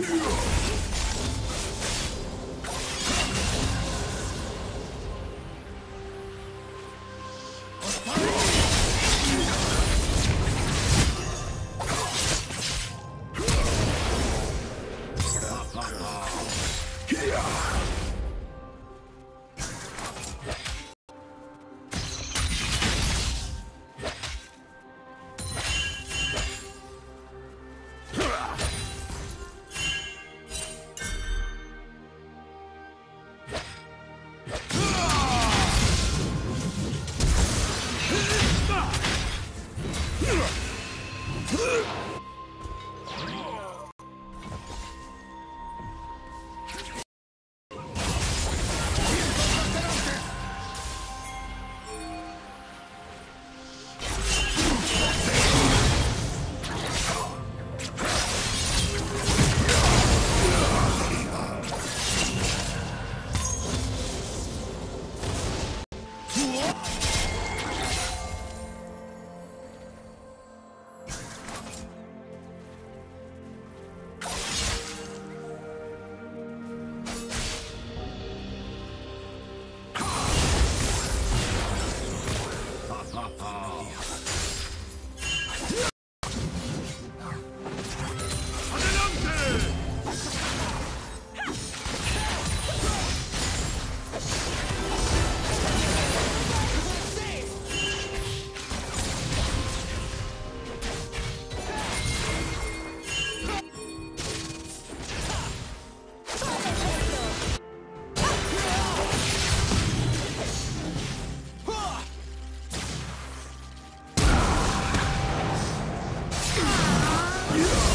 Yeah. Yeah.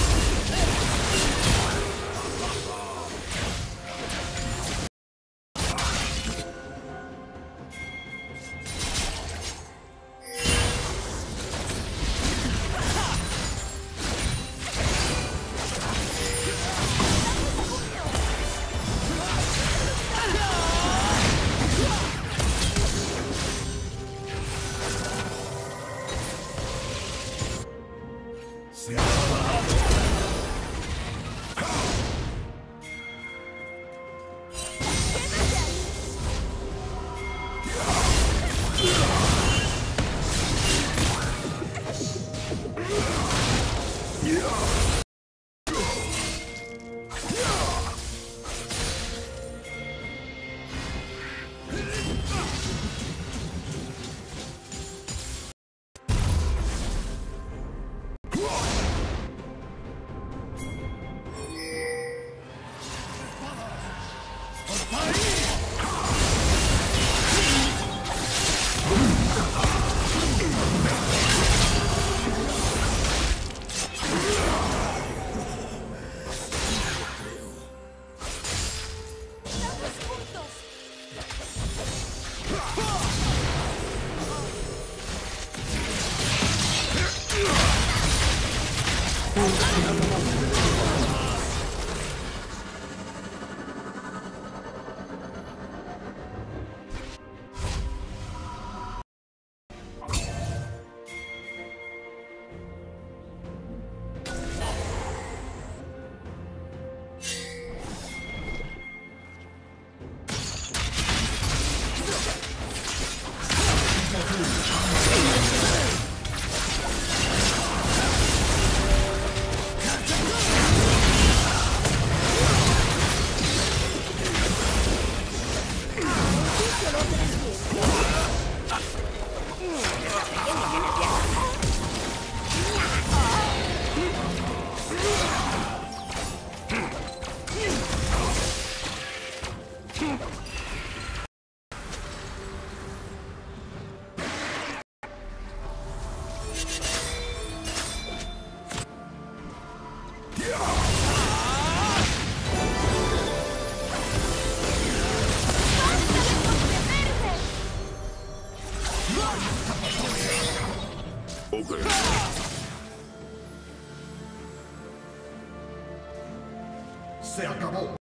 Se acabó.